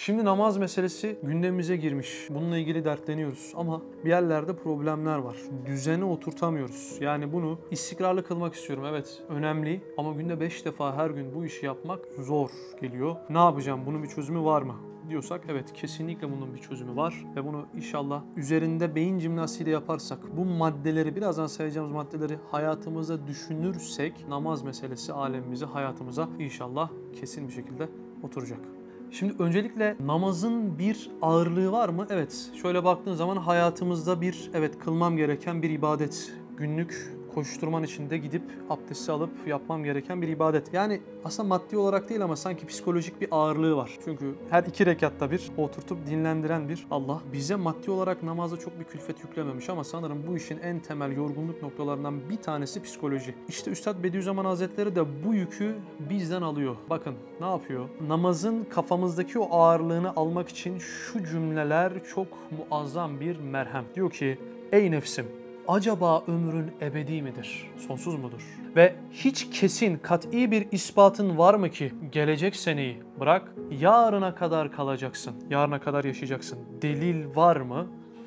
Şimdi namaz meselesi gündemimize girmiş. Bununla ilgili dertleniyoruz ama bir yerlerde problemler var. Düzene oturtamıyoruz. Yani bunu istikrarlı kılmak istiyorum. Evet önemli ama günde 5 defa her gün bu işi yapmak zor geliyor. Ne yapacağım? Bunun bir çözümü var mı? diyorsak evet kesinlikle bunun bir çözümü var ve bunu inşallah üzerinde beyin jimnastiği yaparsak bu maddeleri birazdan sayacağımız maddeleri hayatımıza düşünürsek namaz meselesi alemimize hayatımıza inşallah kesin bir şekilde oturacak. Şimdi öncelikle namazın bir ağırlığı var mı? Evet. Şöyle baktığın zaman hayatımızda bir evet kılmam gereken bir ibadet. Günlük koşturman içinde gidip abdesti alıp yapmam gereken bir ibadet. Yani aslında maddi olarak değil ama sanki psikolojik bir ağırlığı var. Çünkü her iki rekatta bir oturtup dinlendiren bir Allah bize maddi olarak namazda çok bir külfet yüklememiş ama sanırım bu işin en temel yorgunluk noktalarından bir tanesi psikoloji. İşte Üstad Bediüzzaman Hazretleri de bu yükü bizden alıyor. Bakın ne yapıyor? Namazın kafamızdaki o ağırlığını almak için şu cümleler çok muazzam bir merhem. Diyor ki ey nefsim acaba ömrün ebedi midir? Sonsuz mudur? Ve hiç kesin, kat'i bir ispatın var mı ki gelecek seneyi bırak yarına kadar kalacaksın, yarına kadar yaşayacaksın. Delil var mı?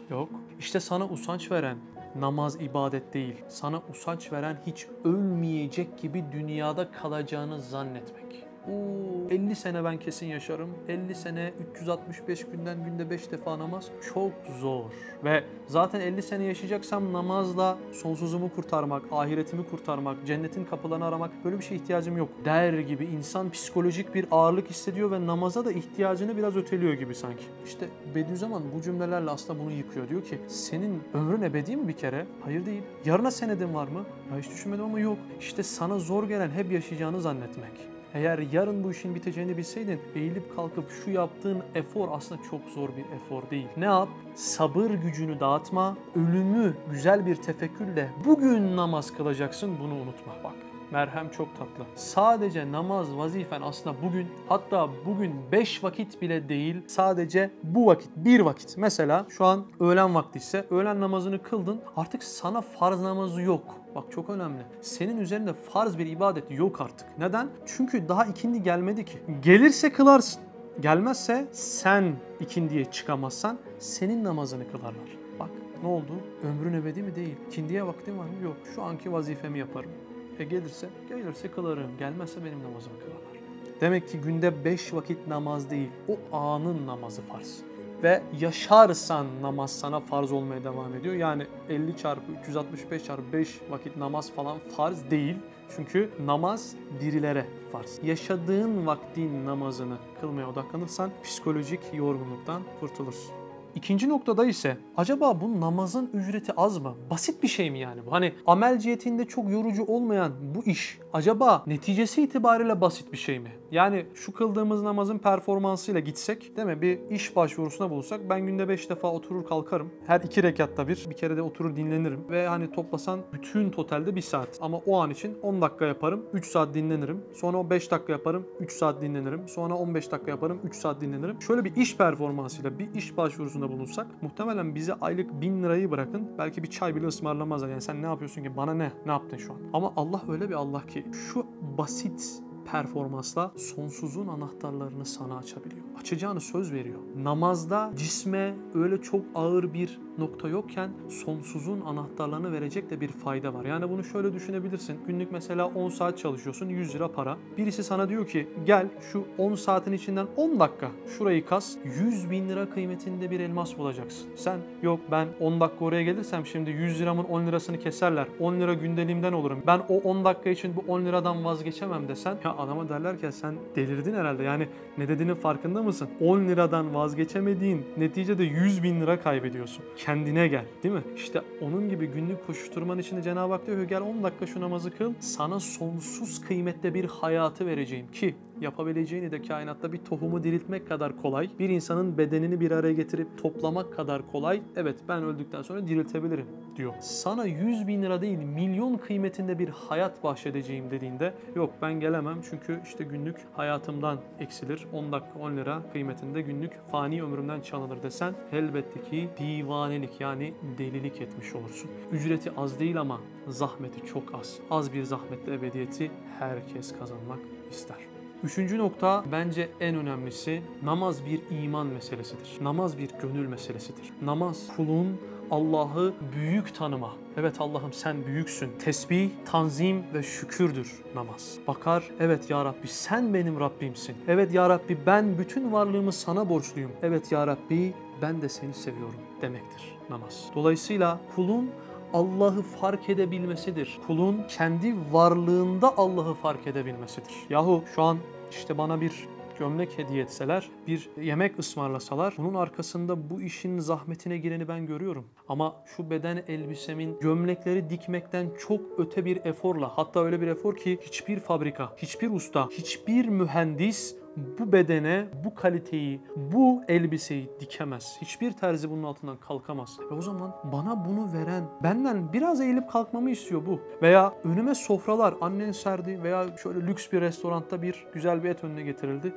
Yok. İşte sana usanç veren namaz ibadet değil. Sana usanç veren hiç ölmeyecek gibi dünyada kalacağını zannetmek. Oo, 50 sene ben kesin yaşarım. 50 sene 365 günden günde 5 defa namaz çok zor. Ve zaten 50 sene yaşayacaksam namazla sonsuzumu kurtarmak, ahiretimi kurtarmak, cennetin kapılarını aramak böyle bir şeye ihtiyacım yok. Der gibi insan psikolojik bir ağırlık hissediyor ve namaza da ihtiyacını biraz öteliyor gibi sanki. İşte Bediüzzaman bu cümlelerle aslında bunu yıkıyor. Diyor ki senin ömrün ebedi mi bir kere? Hayır değil. Yarına senedin var mı? Ya hiç düşünmedim ama yok. İşte sana zor gelen hep yaşayacağını zannetmek. Eğer yarın bu işin biteceğini bilseydin eğilip kalkıp şu yaptığın efor aslında çok zor bir efor değil. Ne yap? Sabır gücünü dağıtma, ölümü güzel bir tefekkürle bugün namaz kılacaksın bunu unutma bak. Merhem çok tatlı. Sadece namaz vazifen aslında bugün hatta bugün 5 vakit bile değil sadece bu vakit bir vakit. Mesela şu an öğlen vakti ise öğlen namazını kıldın artık sana farz namazı yok. Bak çok önemli. Senin üzerinde farz bir ibadet yok artık. Neden? Çünkü daha ikindi gelmedi ki. Gelirse kılarsın. Gelmezse sen ikindiye çıkamazsan senin namazını kılarlar. Bak ne oldu? Ömrün ebedi mi değil? İkindiye vaktim var mı? Yok. Şu anki vazifemi yaparım. E gelirse, gelirse kılarım. Gelmezse benim namazımı kılarlar. Demek ki günde 5 vakit namaz değil, o anın namazı farz. Ve yaşarsan namaz sana farz olmaya devam ediyor. Yani 50 çarpı 365 çarpı 5 vakit namaz falan farz değil. Çünkü namaz dirilere farz. Yaşadığın vaktin namazını kılmaya odaklanırsan psikolojik yorgunluktan kurtulursun. İkinci noktada ise acaba bu namazın ücreti az mı? Basit bir şey mi yani bu? Hani amel cihetinde çok yorucu olmayan bu iş acaba neticesi itibariyle basit bir şey mi? Yani şu kıldığımız namazın performansıyla gitsek değil mi bir iş başvurusuna bulursak ben günde 5 defa oturur kalkarım. Her iki rekatta bir bir kere de oturur dinlenirim ve hani toplasan bütün totalde bir saat. Ama o an için 10 dakika yaparım 3 saat dinlenirim. Sonra 5 dakika yaparım 3 saat dinlenirim. Sonra 15 dakika yaparım 3 saat dinlenirim. Şöyle bir iş performansıyla bir iş başvurusunda bulunsak muhtemelen bize aylık 1000 lirayı bırakın belki bir çay bile ısmarlamazlar. Yani sen ne yapıyorsun ki bana ne? Ne yaptın şu an? Ama Allah öyle bir Allah ki şu basit performansla sonsuzun anahtarlarını sana açabiliyor. Açacağını söz veriyor. Namazda cisme öyle çok ağır bir nokta yokken sonsuzun anahtarlarını verecek de bir fayda var. Yani bunu şöyle düşünebilirsin. Günlük mesela 10 saat çalışıyorsun 100 lira para. Birisi sana diyor ki gel şu 10 saatin içinden 10 dakika şurayı kas 100 bin lira kıymetinde bir elmas bulacaksın. Sen yok ben 10 dakika oraya gelirsem şimdi 100 liramın 10 lirasını keserler. 10 lira gündeliğimden olurum. Ben o 10 dakika için bu 10 liradan vazgeçemem desen ya adama derler ki sen delirdin herhalde. Yani ne dediğinin farkında mısın? 10 liradan vazgeçemediğin neticede 100 bin lira kaybediyorsun. Kendine gel değil mi? İşte onun gibi günlük koşuşturmanın içinde Cenab-ı Hak diyor ki gel 10 dakika şu namazı kıl. Sana sonsuz kıymetli bir hayatı vereceğim ki yapabileceğini de kainatta bir tohumu diriltmek kadar kolay. Bir insanın bedenini bir araya getirip toplamak kadar kolay. Evet ben öldükten sonra diriltebilirim diyor. Sana 100 bin lira değil milyon kıymetinde bir hayat bahşedeceğim dediğinde yok ben gelemem çünkü işte günlük hayatımdan eksilir. 10 dakika 10 lira kıymetinde günlük fani ömrümden çalınır desen elbette ki divanelik yani delilik etmiş olursun. Ücreti az değil ama zahmeti çok az. Az bir zahmetle ebediyeti herkes kazanmak ister. Üçüncü nokta bence en önemlisi namaz bir iman meselesidir. Namaz bir gönül meselesidir. Namaz kulun Allah'ı büyük tanıma. Evet Allah'ım sen büyüksün. Tesbih, tanzim ve şükürdür namaz. Bakar, evet ya Rabbi sen benim Rabbimsin. Evet ya Rabbi ben bütün varlığımı sana borçluyum. Evet ya Rabbi ben de seni seviyorum demektir namaz. Dolayısıyla kulun Allah'ı fark edebilmesidir. Kulun kendi varlığında Allah'ı fark edebilmesidir. Yahu şu an işte bana bir gömlek hediye etseler, bir yemek ısmarlasalar bunun arkasında bu işin zahmetine gireni ben görüyorum. Ama şu beden elbisemin gömlekleri dikmekten çok öte bir eforla hatta öyle bir efor ki hiçbir fabrika, hiçbir usta, hiçbir mühendis bu bedene, bu kaliteyi, bu elbiseyi dikemez. Hiçbir terzi bunun altından kalkamaz. E o zaman bana bunu veren, benden biraz eğilip kalkmamı istiyor bu. Veya önüme sofralar annen serdi veya şöyle lüks bir restoranda bir güzel bir et önüne getirildi.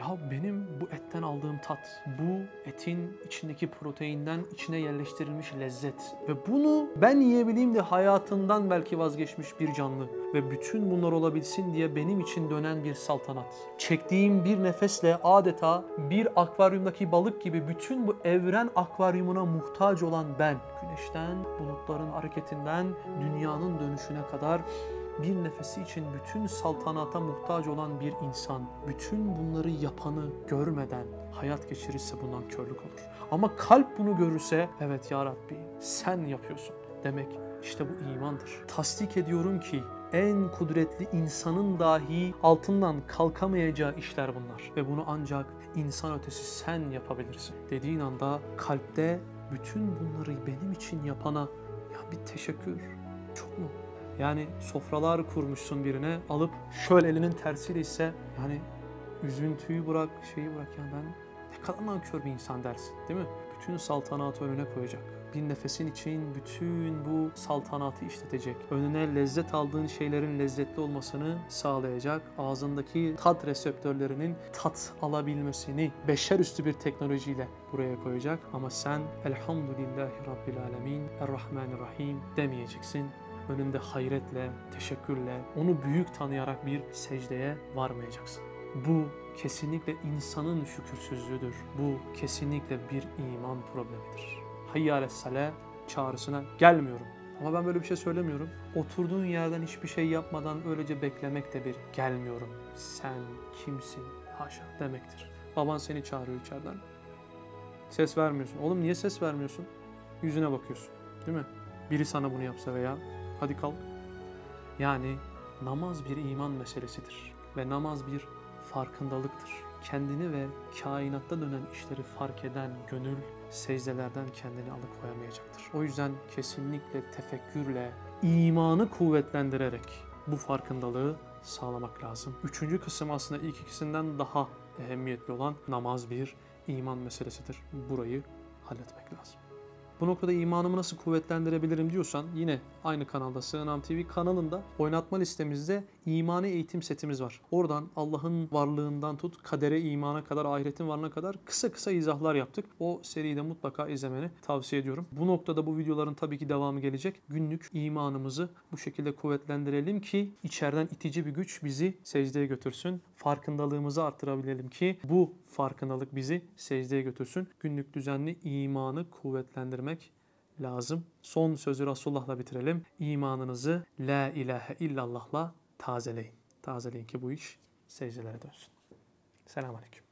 Ya benim bu etten aldığım tat, bu etin içindeki proteinden içine yerleştirilmiş lezzet ve bunu ben yiyebileyim de hayatından belki vazgeçmiş bir canlı ve bütün bunlar olabilsin diye benim için dönen bir saltanat. Çektiğim bir nefesle adeta bir akvaryumdaki balık gibi bütün bu evren akvaryumuna muhtaç olan ben. Güneşten, bulutların hareketinden, dünyanın dönüşüne kadar bir nefesi için bütün saltanata muhtaç olan bir insan, bütün bunları yapanı görmeden hayat geçirirse bundan körlük olur. Ama kalp bunu görürse, evet ya Rabbi sen yapıyorsun demek işte bu imandır. Tasdik ediyorum ki en kudretli insanın dahi altından kalkamayacağı işler bunlar. Ve bunu ancak insan ötesi sen yapabilirsin. Dediğin anda kalpte bütün bunları benim için yapana ya bir teşekkür çok mu? Yani sofralar kurmuşsun birine alıp şöyle elinin tersiyle ise yani üzüntüyü bırak şeyi bırak yani ben ne kadar nankör bir insan dersin değil mi? Bütün saltanatı önüne koyacak. Bir nefesin için bütün bu saltanatı işletecek. Önüne lezzet aldığın şeylerin lezzetli olmasını sağlayacak. Ağzındaki tat reseptörlerinin tat alabilmesini beşer üstü bir teknolojiyle buraya koyacak. Ama sen Elhamdülillahi Rabbil Alemin Errahmanirrahim demeyeceksin önünde hayretle, teşekkürle, onu büyük tanıyarak bir secdeye varmayacaksın. Bu kesinlikle insanın şükürsüzlüğüdür. Bu kesinlikle bir iman problemidir. Hayyâle sale çağrısına gelmiyorum. Ama ben böyle bir şey söylemiyorum. Oturduğun yerden hiçbir şey yapmadan öylece beklemek de bir gelmiyorum. Sen kimsin? Haşa demektir. Baban seni çağırıyor içeriden. Ses vermiyorsun. Oğlum niye ses vermiyorsun? Yüzüne bakıyorsun. Değil mi? Biri sana bunu yapsa veya hadi kalk. Yani namaz bir iman meselesidir ve namaz bir farkındalıktır. Kendini ve kainatta dönen işleri fark eden gönül secdelerden kendini alıkoyamayacaktır. O yüzden kesinlikle tefekkürle, imanı kuvvetlendirerek bu farkındalığı sağlamak lazım. Üçüncü kısım aslında ilk ikisinden daha ehemmiyetli olan namaz bir iman meselesidir. Burayı halletmek lazım. Bu noktada imanımı nasıl kuvvetlendirebilirim diyorsan yine aynı kanalda Sığınam TV kanalında oynatma listemizde imani eğitim setimiz var. Oradan Allah'ın varlığından tut kadere imana kadar ahiretin varlığına kadar kısa kısa izahlar yaptık. O seriyi de mutlaka izlemeni tavsiye ediyorum. Bu noktada bu videoların tabii ki devamı gelecek. Günlük imanımızı bu şekilde kuvvetlendirelim ki içeriden itici bir güç bizi secdeye götürsün. Farkındalığımızı arttırabilelim ki bu farkındalık bizi secdeye götürsün. Günlük düzenli imanı kuvvetlendirmek lazım. Son sözü Resulullah'la bitirelim. İmanınızı La ilahe illallah'la tazeleyin. Tazeleyin ki bu iş secdelere dönsün. Selamun Aleyküm.